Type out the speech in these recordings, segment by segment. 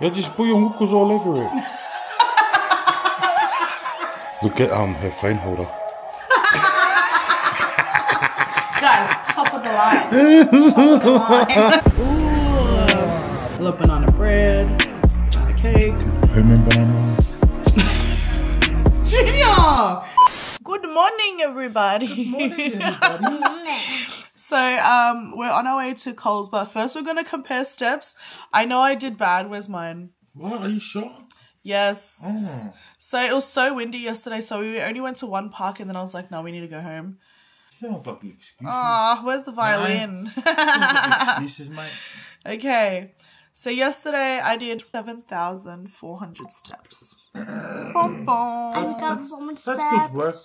Yeah, just put your muckles all over it. Look at um her phone holder. Guys, top of the line. top of the line. Ooh. Little banana bread, banana cake. Herman banana. Junior! Good morning, everybody. so, um, we're on our way to Coles, but first we're gonna compare steps. I know I did bad. Where's mine? What? Are you sure? Yes. Oh. So it was so windy yesterday, so we only went to one park, and then I was like, no, we need to go home. Sounds like excuses. Ah, where's the violin? excuses, mate. okay. So yesterday I did seven thousand four hundred steps. Bum, bum. got so much That's good work.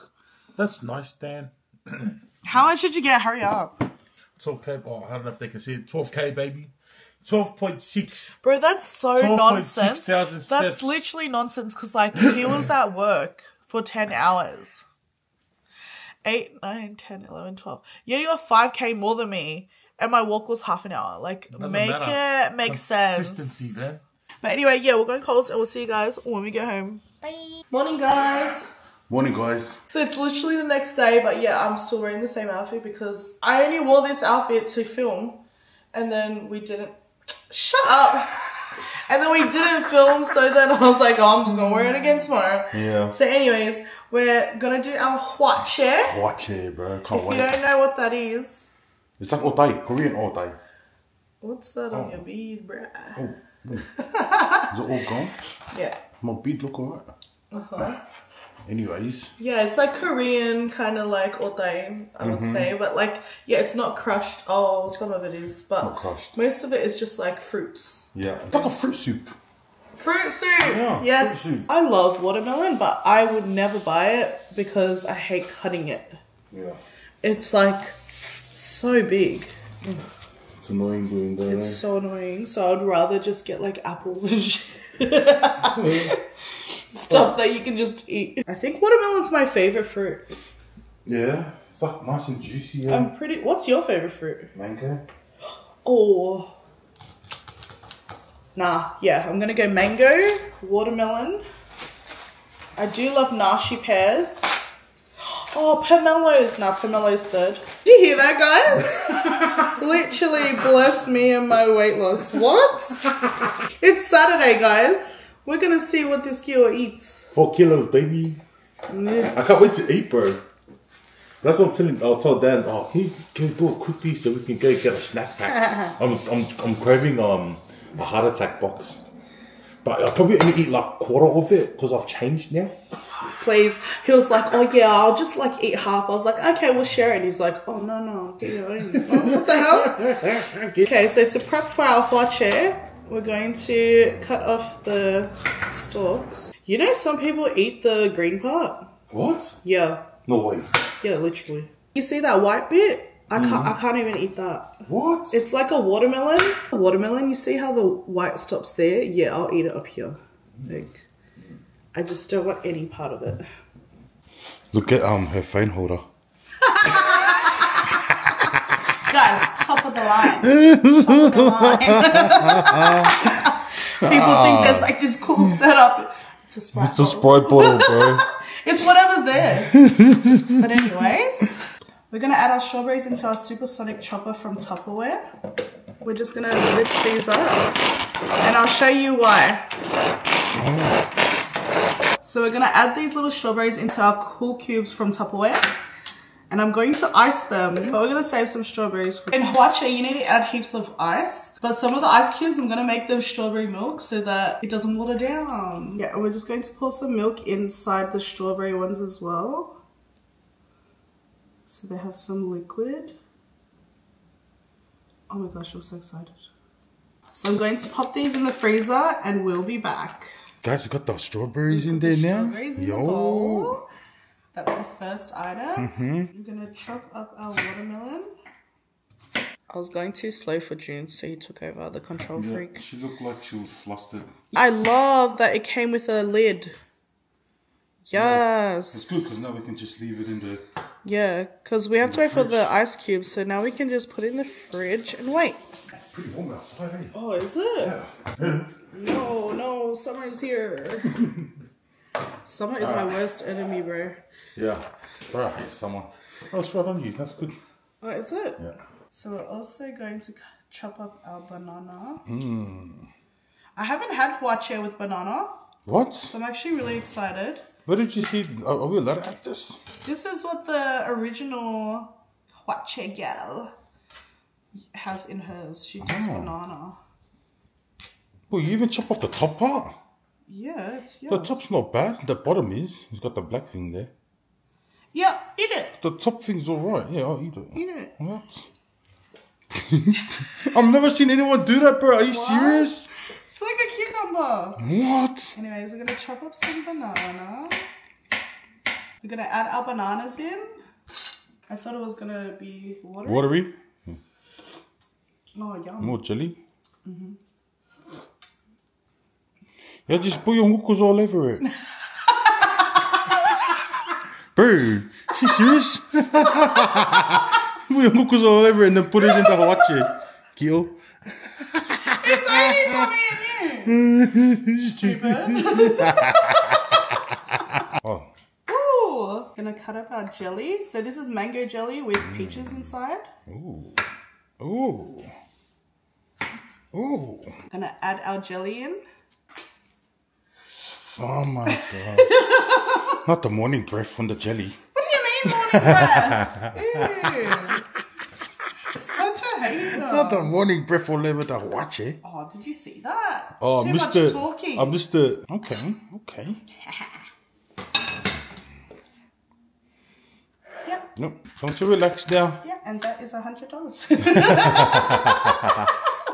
That's nice, Dan. How much did you get? Hurry up. 12k. Oh, I don't know if they can see it. 12k, baby. 12.6. Bro, that's so 12.6 nonsense. thousand That's steps. literally nonsense because, like, he was at work for 10 hours. 8, 9, 10, 11, 12. You only got 5k more than me, and my walk was half an hour. Like, Doesn't make matter. it make sense. Consistency, man. But anyway, yeah, we're going Coles, and we'll see you guys when we get home. Bye. Morning, guys. Morning, guys. So it's literally the next day, but yeah, I'm still wearing the same outfit because I only wore this outfit to film, and then we didn't. Shut up! And then we didn't film, so then I was like, oh, I'm just gonna wear it again tomorrow. Yeah. So, anyways, we're gonna do our. Watch it, bro. Can't If you don't know what that is, It's like all day. Korean all day. what's that on Oh. your bead, bruh? Oh. Is it all gone? Yeah. My bead look alright. Uh-huh. Anyways. Yeah, it's like Korean, kind of like otai, I would Mm-hmm. say. But like, yeah, it's not crushed. Oh, some of it is, but most of it is just like fruits. Yeah. It's like a fruit soup. Fruit soup. Yeah, yes. fruit soup. I love watermelon, but I would never buy it because I hate cutting it. Yeah. It's like so big. It's annoying doing that. It's so annoying. So I'd rather just get like apples and shit. Stuff that you can just eat. I think watermelon's my favorite fruit. Yeah. It's like nice and juicy. Yeah. I'm pretty. What's your favorite fruit? Mango. Oh. Nah, yeah, I'm gonna go mango, watermelon. I do love nashi pears. Oh, pomelos. Nah, pomelo's third. Did you hear that, guys? Literally bless me and my weight loss. What? it's Saturday, guys. We're gonna see what this girl eats. Four kilos, baby. I can't wait to eat, bro. That's what I'm telling. I'll tell Dan. Oh, can you, can do it quickly so we can go get a snack pack? I'm, I'm, I'm craving um a heart attack box, but I'll probably only eat like quarter of it because I've changed now. Please. He was like, oh yeah, I'll just like eat half. I was like, okay, we'll share it. He's like, oh no, no, get your own. Oh, what the hell? Okay, so to prep for our hwachae, we're going to cut off the stalks. You know, some people eat the green part. What? Yeah, No way. yeah, literally. You see that white bit? I can't. I can't even eat that. What? It's like a watermelon. A watermelon. You see how the white stops there? Yeah, I'll eat it up here. Like, I just don't want any part of it. Look at um her phone holder. Guys, top of the line. top of the line. People think there's like this cool setup. It's a Sprite. It's a bottle. Sprite bottle, bro. It's whatever's there. but anyways, we're gonna add our strawberries into our supersonic chopper from Tupperware. We're just gonna mix these up, and I'll show you why. So we're gonna add these little strawberries into our cool cubes from Tupperware. And I'm going to ice them, but we're gonna save some strawberries. For- In Hwachae, you need to add heaps of ice, but some of the ice cubes, I'm gonna make them strawberry milk so that it doesn't water down. Yeah, and we're just going to pour some milk inside the strawberry ones as well. So they have some liquid. Oh my gosh, I'm so excited. So I'm going to pop these in the freezer and we'll be back. Guys, we got the strawberries in there now. Strawberries in the Yo. bowl. That's the first item. Mm-hmm. I'm gonna chop up our watermelon. I was going too slow for June, so he took over the control freak. she looked like she was flustered. I love that it came with a lid. Yes. It's good because now we can just leave it in the. Yeah, because we have to wait for the ice cubes, so now we can just put it in the fridge and wait. pretty warm outside, eh? Oh, is it? Yeah. No, no, summer's here. Summer is my worst enemy, bro. Yeah. I hate. Oh, it's right on you. That's good. Oh, is it? Yeah. So we're also going to chop up our banana. Hmm. I haven't had hwachae with banana, What? so I'm actually really excited. Where did you see? Are, are we allowed to add this? This is what the original hwachae gal has in hers. She does Oh. banana. Well, you even chop off the top part. Yeah, it's yeah. The top's not bad. The bottom is. It's got the black thing there. Yeah, eat it. The top thing's alright. Yeah, I'll eat it. Eat it. What? I've never seen anyone do that, bro. Are you serious? It's like a cucumber. What? Anyways, we're gonna chop up some banana. We're gonna add our bananas in. I thought it was gonna be water. Watery? Oh, yum. More jelly? Mm-hmm. Yeah, just put your hookers all over it. bro, she serious? put your hookers all over it and then put it in the hwachae. Gil. It's only for me and you. Stupid. Oh, Ooh. Gonna cut up our jelly. So this is mango jelly with mm. peaches inside. ooh. Ooh. Ooh. Gonna add our jelly in. Oh my god. Not the morning breath from the jelly. What do you mean morning breath? Ew. Such a hater. Not the morning breath all over the hwachae. Oh, did you see that? Oh, Too Mr. much talking. Uh, Mr. Okay, okay. yeah, No, time to relax now. yeah, and that is a hundred dollars.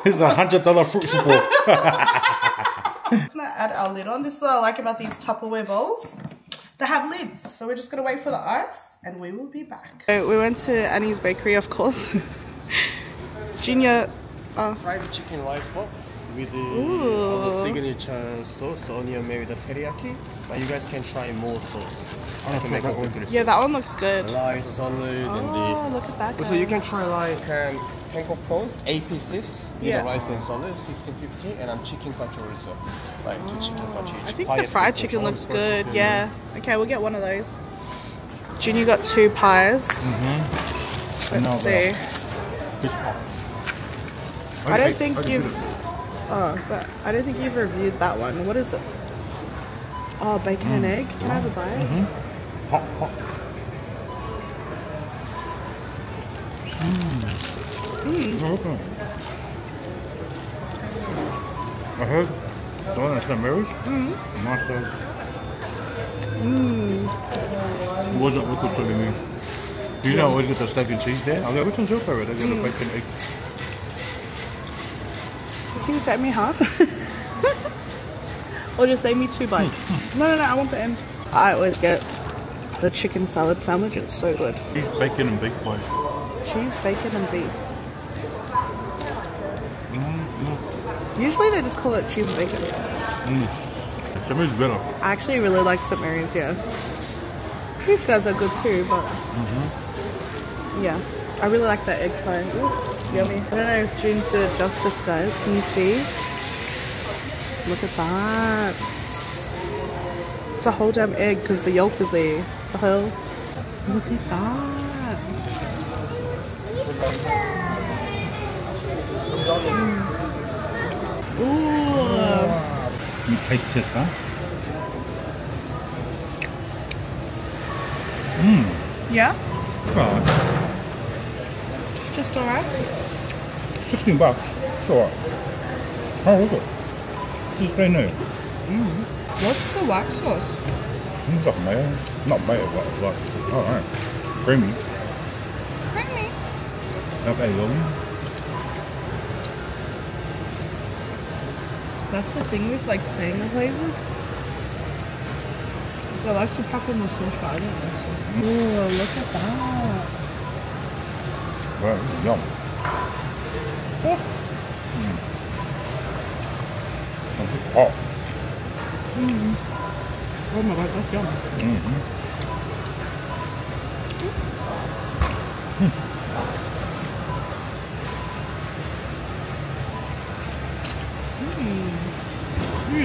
Here's a hundred dollar fruit support. Gonna add our lid on. This is what I like about these Tupperware bowls. They have lids, so we're just gonna wait for the ice, and we will be back. So we went to Annie's bakery, of course. Junior, uh, fried chicken rice box with the Ooh. our signature sauce, onion made with the teriyaki. But you guys can try more sauce. I can make a good yeah, that one looks good. rice, salad, and Oh, the. look at that. Also, you can try like um, panko prawn, eight pieces. Yeah. rice and salad, sixteen fifty, and I'm chicken pachorizo, like two chicken pachi. I think the fried chicken looks good. Yeah. Okay, we'll get one of those. Junior got two pies. Mm-hmm. Let's see. Fish pot. I don't think you've. Oh, but I don't think you've reviewed that one. What is it? Oh, bacon and egg. Can I have a bite? Hot, hot. Mm. Okay. I heard the one at St. Mary's. Mm. Nice sauce. Mm. It wasn't liquid to me. You know, I always get the steak and cheese there. I go, which one's your favourite? I get the bacon egg. Can you take me half? or just save me two bites? no, no, no. I want the end. I always get the chicken salad sandwich. It's so good. Cheese, bacon, and beef pie. Cheese, bacon, and beef. Usually they just call it cheese and bacon. Mm. St. Mary's better. I actually really like St. Mary's, yeah. These guys are good too, but mm-hmm. yeah, I really like that egg pie. Ooh, yummy. I don't know if June's did it justice, guys. Can you see? Look at that. It's a whole damn egg because the yolk is there. The hell? Look at that. You taste test, huh? Mmm. Yeah, Right. just alright. 16 bucks. It's alright. Oh, look it. This is brand new. Mm. What's the wax sauce? It's like mayo. Not mayo, but it's like, alright. Creamy. Creamy. Okay, yummy. That's the thing with like staying in places. They like to pack on the sauce, but I don't like so. Ooh, look at that. Well, this is yum. What? And it's hot. Oh my god, that's yum. Dude,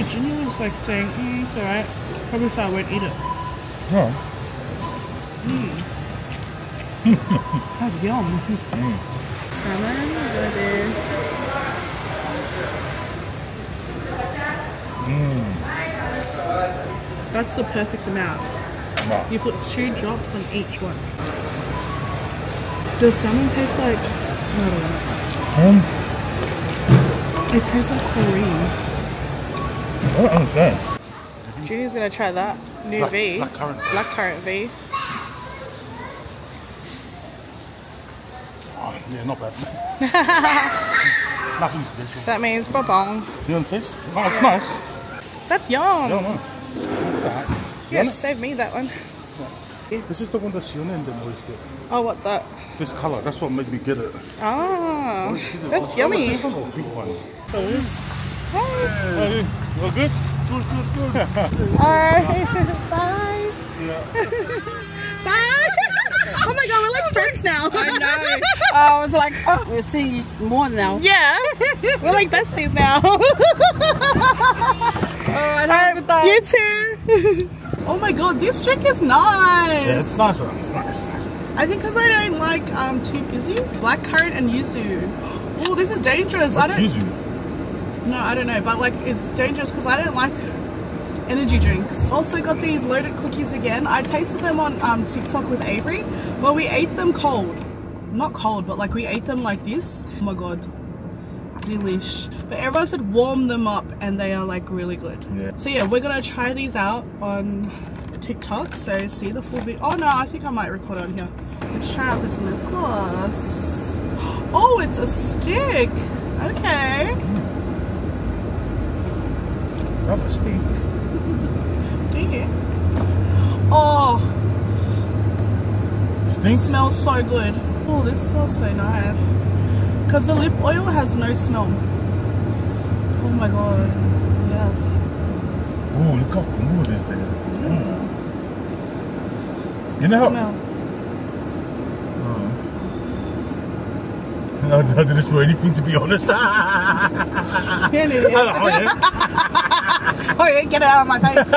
Ginny was like saying, mm, it's alright. Probably thought I wouldn't eat it. Yeah. That's yum. Salmon, we're That's the perfect amount. Wow. You put two drops on each one. Does salmon taste like know. Um, It tastes like chlorine. I don't understand. Judy's gonna try that. New Black- V. blackcurrant. Blackcurrant V. Oh, yeah, not bad. Nothing special. That means babong. You want this? Oh, it's nice. That's yum. Yeah, nice. Yeah, save me that one. This is the one that Shiona and them always get. Oh, what that? This color, that's what made me get it. Ah, See that's oh, yummy. This one's a big one. Hi. Hey, all good? Good, good, good. Alright. Bye. yeah. Bye. oh my god, we're like friends now. I know. I was like, oh, we'll see you more now. Yeah. We're like besties now. Alright, have a good day. you too. oh my god, this drink is nice. Yeah, it's nice. It's nice, nice. I think because I don't like um too fizzy. Blackcurrant and yuzu. Oh, this is dangerous. I don't. Yuzu. No, I don't know, but like it's dangerous because I don't like energy drinks. Also got these loaded cookies again. I tasted them on um, TikTok with Avery, but we ate them cold. Not cold, but like we ate them like this. Oh my god, delish. But everyone said warm them up, and they are like really good. Yeah. So yeah, we're gonna try these out on TikTok. So see the full video. Oh no, I think I might record on here. Let's try out this lip gloss. Oh, it's a stick. Okay. Steak. Do you? Oh, Stinks? smells so good. Oh, this smells so nice. Because the lip oil has no smell. Oh my god. Yes. Oh, look how cool it is there. Mm. You know how... Smell. I, I didn't smell anything to be honest. oh, You're an yeah. Oh, yeah, get it out of my face.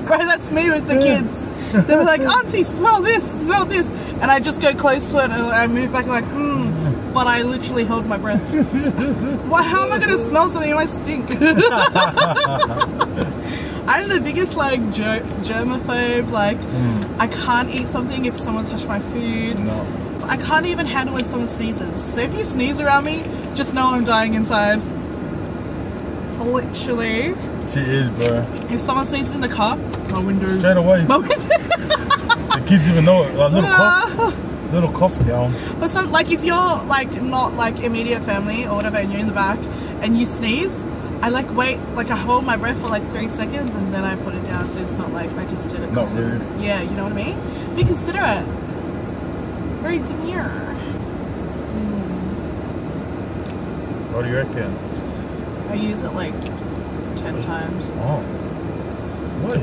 Bro, that's me with the kids. They're like, Auntie, smell this, smell this. And I just go close to it and I move back like, hmm. But I literally held my breath. Why, how am I going to smell something? I stink. I'm the biggest like ger- germaphobe. Like, I can't eat something if someone touched my food. No. I can't even handle when someone sneezes. So if you sneeze around me, just know I'm dying inside. Literally. She is, bro. If someone sneezes in the car, my window. Straight away. My window. The kids even know it. Like little cough. Ah. Little cough down. but some like if you're like not like immediate family or whatever, and you're in the back and you sneeze, I like wait, like I hold my breath for like three seconds and then I put it down. So it's not like I just did it. Not rude. Yeah, you know what I mean. Be considerate. Very demure. Hmm. What do you reckon? I use it like ten times. Oh. Wait.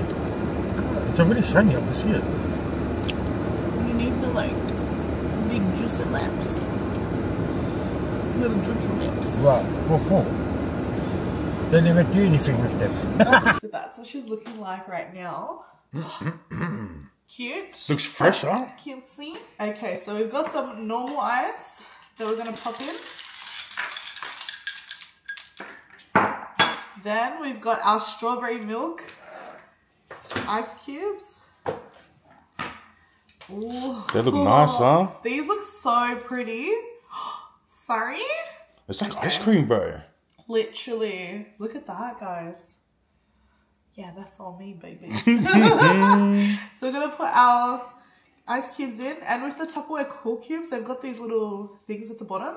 It's already shiny. I can see it. You need the like big juicy lips. Little juicy lips. Right. What for? They never do anything with them. Oh, so that's what she's looking like right now. Cute. Looks fresh, huh? Cutesy. Okay, so we've got some normal eyes that we're gonna pop in. Then we've got our strawberry milk ice cubes. Ooh. They look nice, huh? These look so pretty. Sorry? It's like ice cream, bro. Literally. Look at that, guys. Yeah, that's all me, baby. so we're gonna put our ice cubes in, and with the Tupperware cool cubes, they've got these little things at the bottom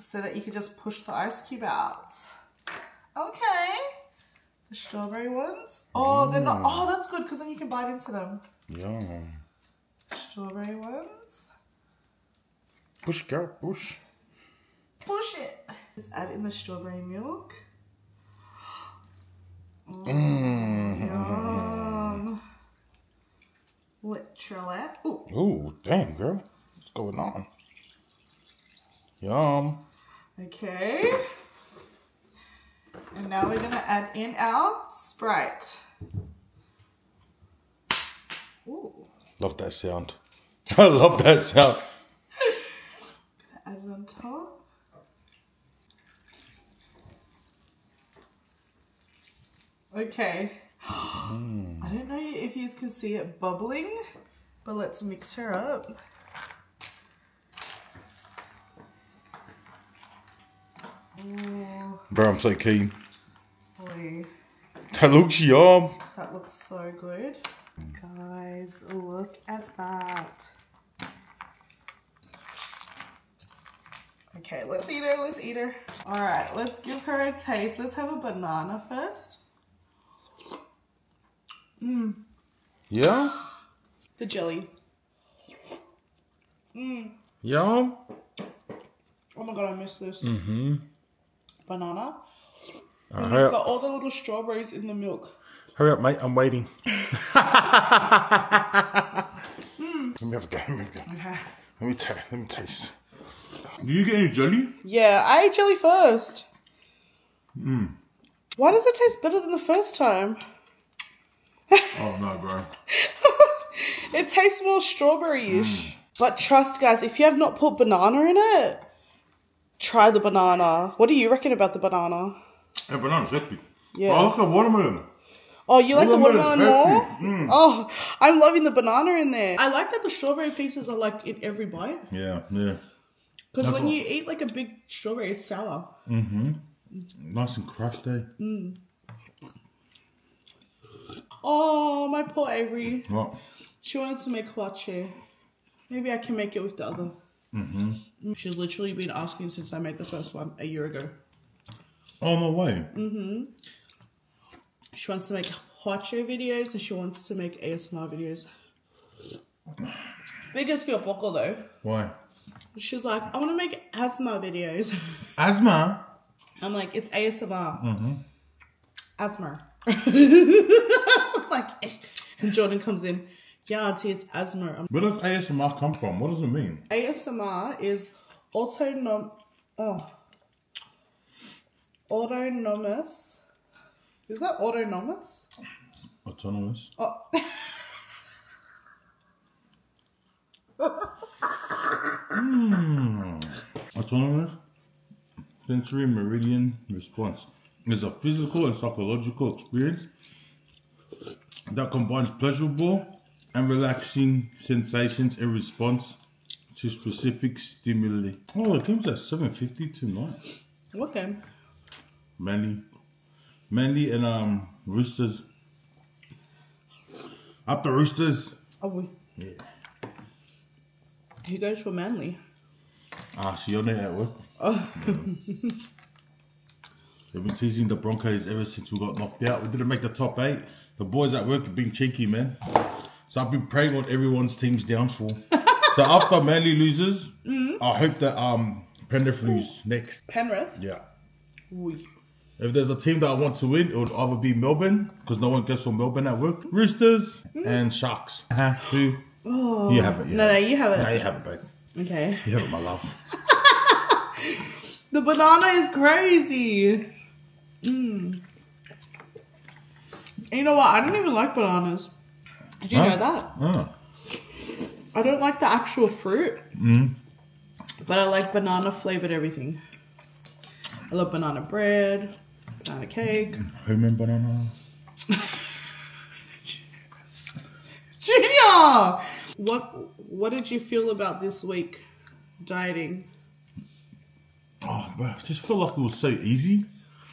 so that you can just push the ice cube out. Okay. The strawberry ones. Oh, they're not. Oh, that's good because then you can bite into them. Yum. Strawberry ones. Push, girl, push. Push it. Let's add in the strawberry milk. Mm. Yum. Literally. Ooh. Ooh, damn, girl. What's going on? Yum. Okay. Now we're gonna add in our Sprite. Ooh. Love that sound. I love that sound. Add it on top. Okay. Hmm. I don't know if you can see it bubbling, but let's mix her up. Ooh, Bro, I'm so keen. That looks yum. that looks so good. Guys, look at that. Okay, let's eat her, let's eat her. All right, let's give her a taste. Let's have a banana first. Mmm. Yeah? The jelly. Mmm. Yum? Oh my god, I missed this. Mm-hmm. Banana. Alright, And hurry you've got up. all the little strawberries in the milk. Hurry up, mate. I'm waiting. Hmm. Let me have a go. Let me have a go. Okay. Let me taste. Let me taste. Did you get any jelly? Yeah, I ate jelly first. Hmm. Why does it taste better than the first time? Oh no, bro. It tastes more strawberry-ish. Hmm. But trust, guys, if you have not put banana in it, try the banana. What do you reckon about the banana? Hey, banana's healthy. Yeah. Oh, like the watermelon. Oh, you like the watermelon more? healthy. Oh, I'm loving the banana in there. I like that the strawberry pieces are like in every bite. Yeah, yeah. Because when what- you eat like a big strawberry, it's sour. Mm-hmm. Nice and crushed, eh? Oh, my poor Avery. What? She wanted to make hwachae. Maybe I can make it with the other. Mm-hmm. She's literally been asking since I made the first one a year ago. Oh, no way. Mm-hmm. She wants to make hwachae videos and she wants to make ASMR videos. Biggest fear poco though. Why? She's like, I want to make asthma videos. Asthma? I'm like, it's ASMR. Mm-hmm. Asthma. like, and Jordan comes in, yeah, auntie, it's asthma. I'm Where does ASMR come from? What does it mean? ASMR is autonom oh autonomous. Is that autonomous? Autonomous. Oh. Hmm. Autonomous sensory meridian response is a physical and psychological experience that combines pleasurable and relaxing sensations in response to specific stimuli. Oh, it comes at 750 tonight. What game? Manly. Manly and um Roosters. Up the Roosters. Oh, we. Yeah. Who goes for Manly? Ah, she on it at work. Oh, They've been teasing the Broncos ever since we got knocked out. We didn't make the top eight. The boys at work have been cheeky, man. So I've been praying on everyone's team's downfall. so after Manly loses, I hope that um Penrith lose next. Penrith. Yeah. If there's a team that I want to win, it would either be Melbourne, because no one gets from Melbourne at work, Roosters, and Sharks. Uh-huh. Two. Oh. You have it. You No, have no, you have it. No, you have it, babe. Okay. You have it, my love. The banana is crazy. Mm. And you know what? I don't even like bananas. Did you Huh? know that? Ah. I don't like the actual fruit. Mm. But I like banana flavored everything. I love banana bread, banana cake. Homemade banana. Junior! What what did you feel about this week dieting? Oh, bro, I just feel like it was so easy.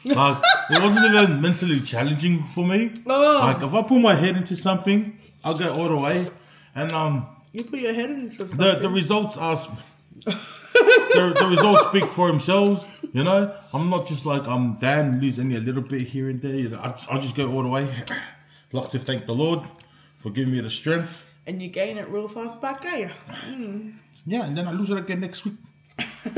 Like, it wasn't even mentally challenging for me. Oh. Like, if I put my head into something, I'll go all the way. And um, You put your head into the something. the results are the, the results speak for themselves. You know, I'm not just like I'm Dan lose only a little bit here and there. You know, I just, I'll just go all the way. like to thank the Lord for giving me the strength. and you gain it real fast back, eh? Yeah, and then I lose it again next week.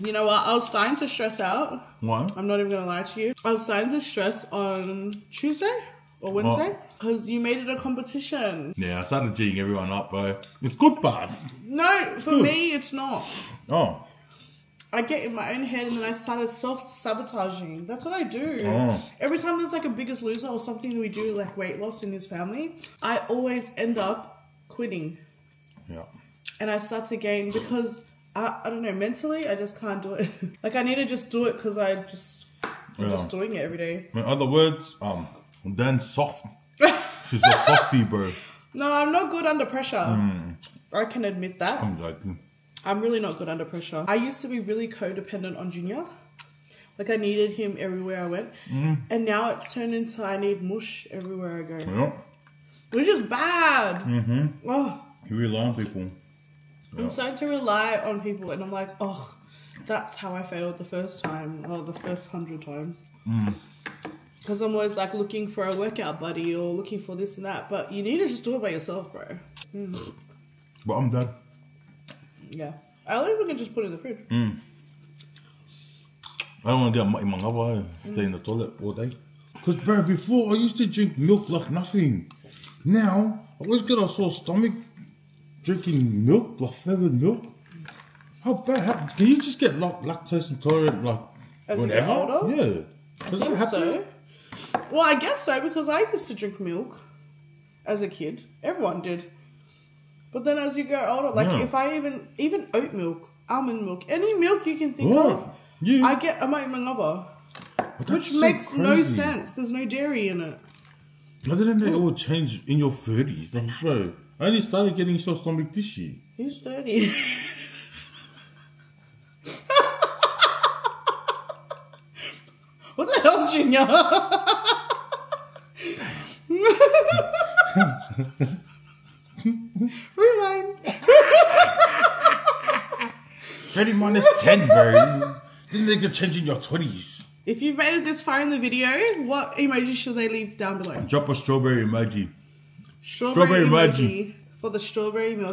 You know what? I was starting to stress out. Why? I'm not even gonna lie to you. I was starting to stress on Tuesday or Wednesday because you made it a competition. Yeah, I started G'ing everyone up, bro. It's good, boss. No, for me, it's not. Oh, I get in my own head and then I started self sabotaging. That's what I do. Oh. Every time there's like a biggest loser or something we do like weight loss in this family, I always end up quitting Yeah. and I start to gain because I, I don't know mentally I just can't do it. like I need to just do it because I just I'm Yeah. just doing it every day. In other words, um, then soft. She's a softie, bro. No, I'm not good under pressure. Hmm. I can admit that. I'm joking. I'm really not good under pressure. I used to be really codependent on Junior. Like I needed him everywhere I went. Hmm. And now it's turned into I need mush everywhere I go. Yeah. Which is bad. Mm-hmm. Oh, You rely on people. I'm starting to rely on people and I'm like, oh, that's how I failed the first time or the first hundred times. Mm. Because I'm always like looking for a workout buddy or looking for this and that. But you need to just do it by yourself, bro. But I'm done. Yeah. I think we can just put it in the fridge. Mm. I don't want to get in my lover and stay in the toilet all day. Because, bro, before I used to drink milk like nothing. Now, I always get a sore stomach drinking milk, like flavored milk. How bad? How, can you just get like, lactose intolerant, like, As whenever? Yeah. I Does that think happen? so. Well, I guess so because I used to drink milk as a kid. Everyone did. But then as you go older, like Yeah. if I even even oat milk, almond milk, any milk you can think What? of, You, I get a might lover, but which so makes no sense. There's no dairy in it. I didn't know it all change in your 30s. Like, bro, I only started getting sore stomach this year. Who's thirty? what the hell, Junior? Rewind. 30 minus 10, bro. Could change in your 20s. If you've made it this far in the video, what emoji should they leave down below? Drop a strawberry emoji. Strawberry, Strawberry emoji emoji. for the strawberry milk.